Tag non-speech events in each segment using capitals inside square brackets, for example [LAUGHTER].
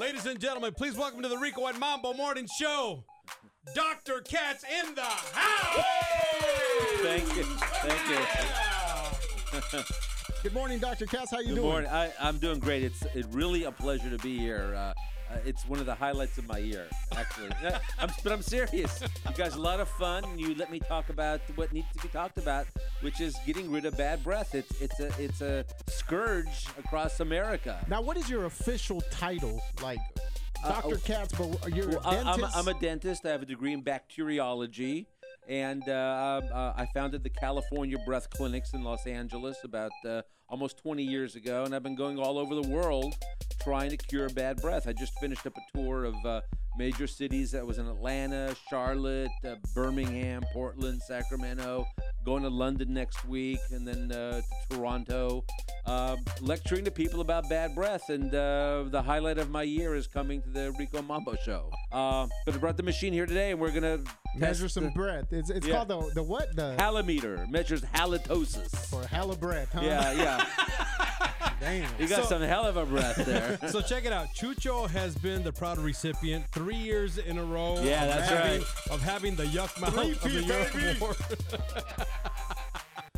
Ladies and gentlemen, please welcome to the Rico and Mambo Morning Show, Dr. Katz in the house. Thank you. Thank you. [LAUGHS] Good morning, Dr. Katz. How you doing? Good doing? morning. I, I'm doing great. It's it really a pleasure to be here. Uh, uh, it's one of the highlights of my year, actually. [LAUGHS] Uh, I'm, but I'm serious. You guys, a lot of fun. You let me talk about what needs to be talked about, which is getting rid of bad breath. It's it's a it's a scourge across America. Now, what is your official title? Like, Uh, Dr. oh. Katz, but you're Well, a I- I'm, dentist? a, I'm a dentist. I have a degree in bacteriology. And uh, uh, I founded the California Breath Clinics in Los Angeles about uh, almost 20 years ago. And I've been going all over the world trying to cure bad breath. I just finished up a tour of uh, major cities that was in Atlanta, Charlotte, uh, Birmingham, Portland, Sacramento. Going to London next week and then uh, to Toronto, uh, lecturing to people about bad breath. And uh, the highlight of my year is coming to the Rico Mambo show. Uh, but I brought the machine here today, and we're gonna Measure some the breath. It's, it's Yeah. called the, the what? The Halimeter. Measures halitosis. or hella breath, huh? Yeah, yeah. [LAUGHS] Damn. You got So- some hell of a breath there. [LAUGHS] So check it out. Chucho has been the proud recipient three years in a row. Yeah, of that's having, right. Of having the Yuck Mouth of the Year award. [LAUGHS]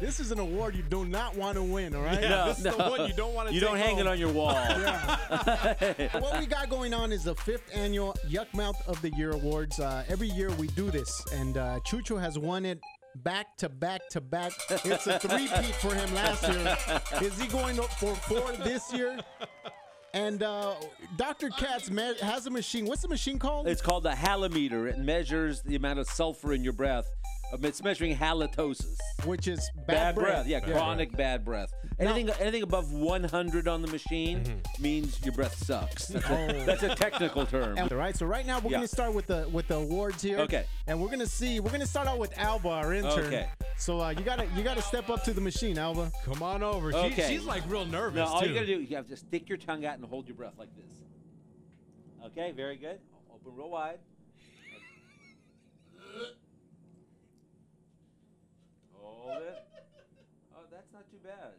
This is an award you do not want to win, all right? Yeah, No, this is the one you don't want to You take don't hang it on your wall. [LAUGHS] [LAUGHS] what we got going on is the fifth annual Yuck Mouth of the Year Awards. Uh, every year we do this, and uh, Chucho has won it back to back to back. It's a three-peat for him last year. [LAUGHS] Is he going to- for four this year? And uh, Dr. Katz me- has a machine. What's the machine called? It's called the Halimeter. It measures the amount of sulfur in your breath. Um, It's measuring halitosis. Which is bad, Bad, breath. Yeah, chronic bad breath. Now- Anything anything above 100 on the machine means your breath sucks. That's, a, Oh. that's a technical term. All right, so right now we're Yeah. gonna start with the with the awards here. Okay. And we're gonna see. We're gonna start out with Alva, our intern. Okay. So uh, you gotta you gotta step up to the machine, Alva. Come on over. She, Okay. she's like real nervous No, all too. you gotta do, you have to stick your tongue out and hold your breath like this. Okay, very good. Open real wide. Hold it. Oh, that's not too bad.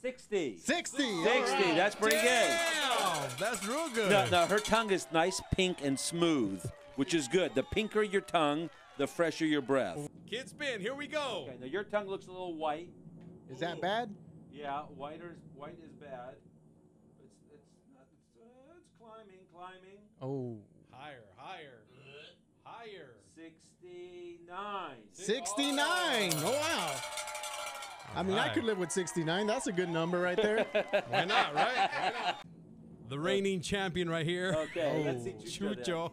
60. 60. 60, right. that's pretty good. That's real good. No, no, her tongue is nice, pink, and smooth, which is good. The pinker your tongue, the fresher your breath. Kidd Spin. Here we go. Okay, now your tongue looks a little white. Is that bad? Yeah, whiter is, white is bad. It's it's not, it's, uh, it's climbing, climbing. Oh. Higher, higher, higher. 69. 69. Oh wow. I mean, I could live with 69. That's a good number right there. [LAUGHS] Why not, right? Why not? The reigning champion right here. Okay, let's see Chucho. Chucho.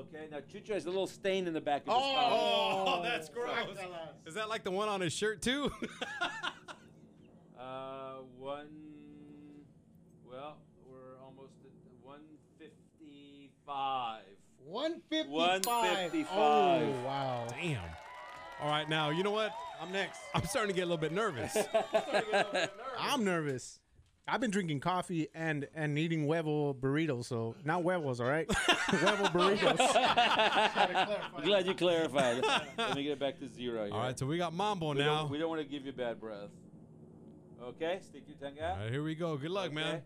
Okay, now Chucho has a little stain in the back of his tongue. Oh, that's gross. Is that like the one on his shirt too? [LAUGHS] Uh, one. Well, we're almost at 155. 155. 155. Oh wow. Damn. All right, now you know what? I'm next. I'm starting to get a little bit nervous. [LAUGHS] [LAUGHS] I'm nervous. I've been drinking coffee and and eating huevo burritos, so not huevos, all right? [LAUGHS] huevo burritos. I'm [LAUGHS] glad you clarified. [LAUGHS] Let me get it back to zero here. All right, so we got Mambo we now. Don't, we don't want to give you bad breath. Okay, stick your tongue out. All right, here we go. Good luck, Okay. man.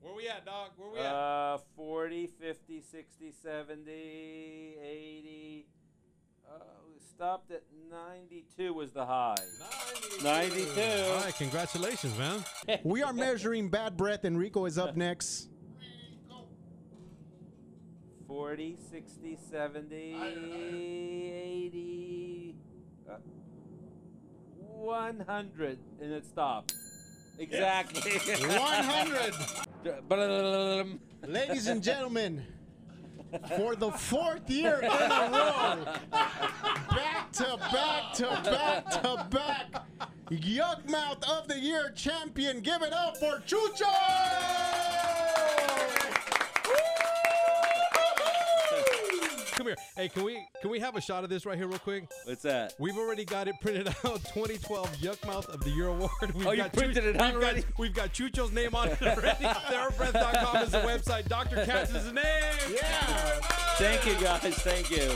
Where we at, dog? Where we at? Uh, 40, 50, 60, 70, 80. Uh, we stopped at 92 was the high. 92. All right, congratulations, man. [LAUGHS] we are measuring bad breath. Enrico is up next. 40, 60, 70, 80, uh, 100, and it stopped. Exactly. [LAUGHS] 100. Ladies and gentlemen, [LAUGHS] for the fourth year in a row, back to back to back to back, Yuck Mouth of the Year champion. Give it up for Chucho! Come here. Hey, can we can we have a shot of this right here, real quick? What's that? We've already got it printed out. [LAUGHS] 2012 Yuck Mouth of the Year award. We've Oh, you got printed it out we've got- already? [LAUGHS] we've got Chucho's name on it already. [LAUGHS] TheraBreath.com is the website. Dr. Katz is his name. Yeah. Thank you, guys. Thank you.